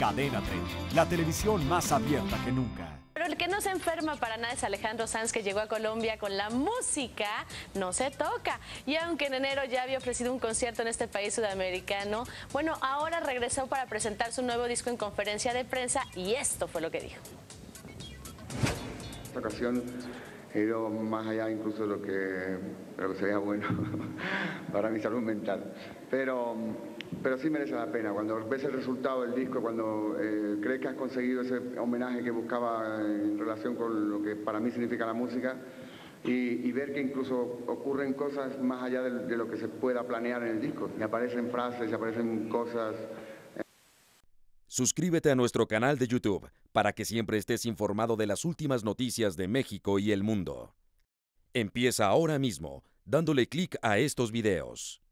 Cadena 30, la televisión más abierta que nunca. Pero el que no se enferma para nada es Alejandro Sanz, que llegó a Colombia con la música, no se toca. Y aunque en enero ya había ofrecido un concierto en este país sudamericano, bueno, ahora regresó para presentar su nuevo disco en conferencia de prensa y esto fue lo que dijo. Esta ocasión he ido más allá incluso de lo que, lo que sería bueno para mi salud mental. Pero, pero sí merece la pena. Cuando ves el resultado del disco, cuando eh, crees que has conseguido ese homenaje que buscaba en relación con lo que para mí significa la música, y, ver que incluso ocurren cosas más allá de, de, lo que se pueda planear en el disco. Y aparecen frases, y aparecen cosas. Suscríbete a nuestro canal de YouTube para que siempre estés informado de las últimas noticias de México y el mundo. Empieza ahora mismo dándole clic a estos videos.